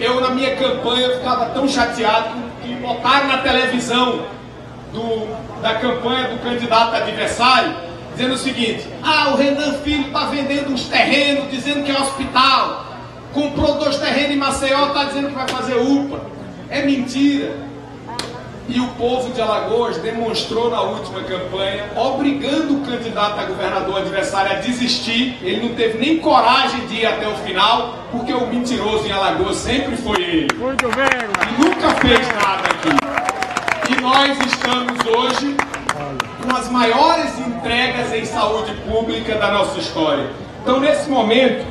eu na minha campanha ficava tão chateado que botaram na televisão do, da campanha do candidato adversário, dizendo o seguinte: ah, o Renan Filho está vendendo uns terrenos, dizendo que é hospital, comprou dois terrenos em Maceió, está dizendo que vai fazer UPA. É mentira. E o povo de Alagoas demonstrou na última campanha, obrigando candidato a governador adversário a desistir. Ele não teve nem coragem de ir até o final, porque o mentiroso em Alagoas sempre foi ele. Muito bem, E nunca fez nada aqui. E nós estamos hoje com as maiores entregas em saúde pública da nossa história. Então, nesse momento,